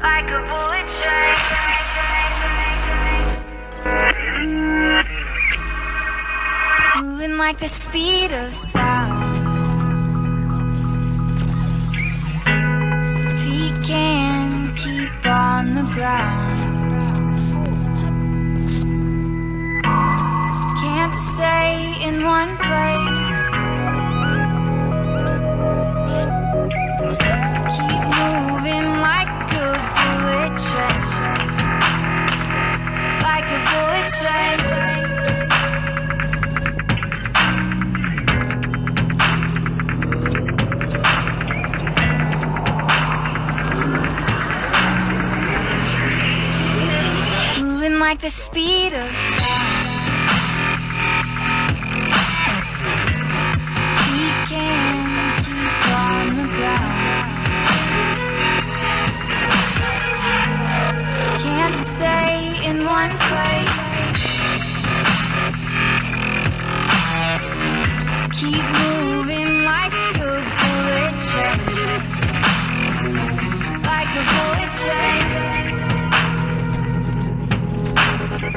like a, bullet train. Moving like the speed of sound. Feet can't keep on the ground. Like the speed of sound. We can keep on the ground. Can't stay in one place. Keep moving like a bullet train. Like a bullet train.